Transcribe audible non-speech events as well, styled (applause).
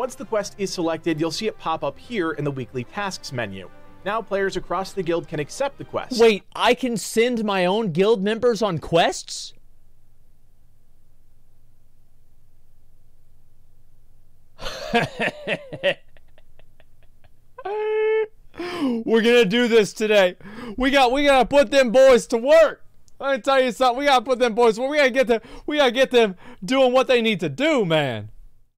Once the quest is selected, you'll see it pop up here in the weekly tasks menu. Now players across the guild can accept the quest. Wait, I can send my own guild members on quests? (laughs) We're gonna do this today. We got we gotta put them boys to work. Let me tell you something. We gotta put them boys. We gotta get them. We gotta get them doing what they need to do, man.